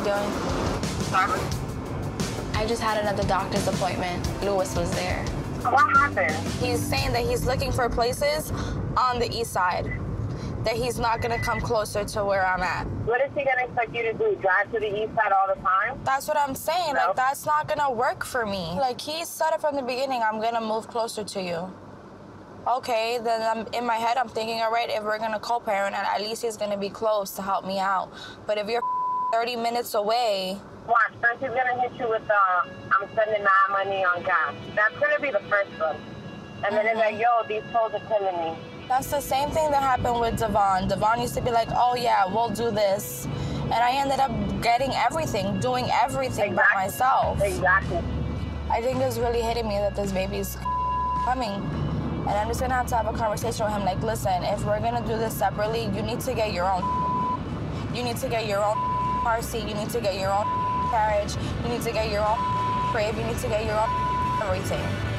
doing? I just had another doctor's appointment. Luis was there. What happened? He's saying that he's looking for places on the east side. That he's not gonna come closer to where I'm at. What is he gonna expect you to do? Drive to the east side all the time? That's what I'm saying. No. Like that's not gonna work for me. Like he said it from the beginning, I'm gonna move closer to you. Okay, then I'm in my head I'm thinking, all right, if we're gonna co-parent, at least he's gonna be close to help me out. But if you're 30 minutes away, Watch, first he's gonna hit you with uh, I'm spending my money on gas. That's gonna be the first one. And then he's like, yo, these tolls are killing me. That's the same thing that happened with Devoin. Devoin used to be like, oh yeah, we'll do this. And I ended up getting everything, doing everything by myself. Exactly. I think it's really hitting me that this baby's coming. And I'm just gonna have to have a conversation with him like, listen, if we're gonna do this separately, you need to get your own. You need to get your own car seat, you need to get your own carriage, you need to get your own crib, you need to get your own everything.